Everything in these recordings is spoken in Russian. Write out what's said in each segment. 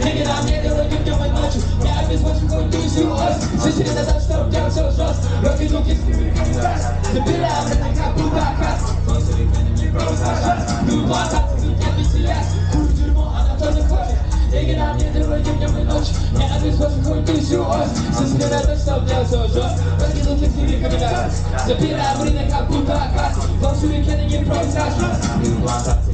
Nigga, I'm here to look much. Rap is what you gonna do to us. Since it is a down so trust. Look at you, get to the gas. The bill out, and I got blue back cats. Close to the enemy, bros, I shot. Blue bar, top to the FBCS. Who's to the more, I'm not the clutch. Nigga, I'm here to much. Rap is what you gonna do to us. Since it is a down so trust. Look you, get to the gas. The out, and I got blue back cats. Close to the enemy. Blue to.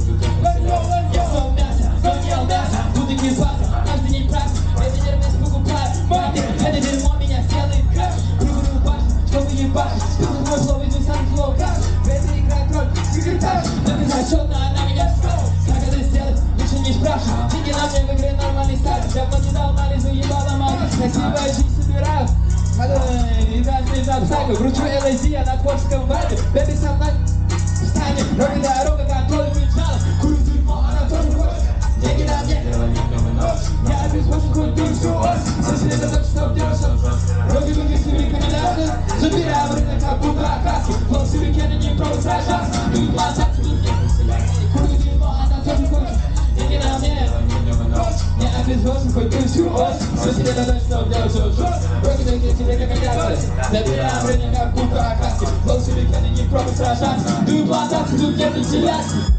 Не башить Список мой слово, иду сам слово каш Это играет роль секретарь Написать четно, она меня встала Как это сделать, лучше не спрашивай Деньги на мне в нормальный старт Я покидал анализы, ебала мать Красивая жизнь собираю Надо играть без обстаков Кручу LSD, я на творческом вайбе Бэби со мной Деньги на мне, я обеспечен хоть ты всю ось Соседи за то, что делать Роги, руки, с рекомендации Забираем рынок, как будто окраски Флот сюрикены не пробуй сражаться Тут плантации, тут нет веселяться